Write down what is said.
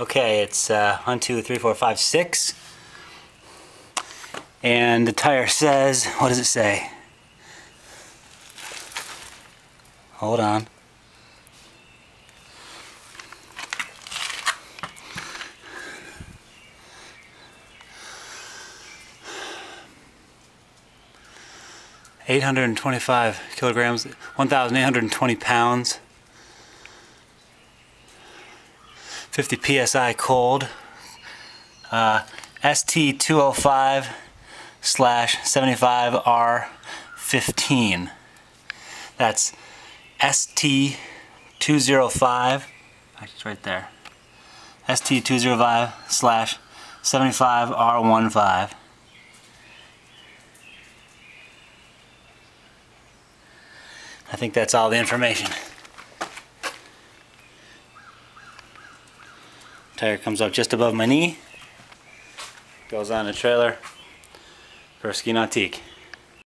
Okay, it's uh, one, two, three, four, five, six. And the tire says, what does it say? Hold on. Eight hundred and twenty-five kilograms, one thousand eight hundred and twenty pounds. 50 psi cold. Uh, ST205 slash 75R15. That's ST205. It's right there. ST205 slash 75R15. I think that's all the information. Tire comes up just above my knee. Goes on the trailer for a ski nautique.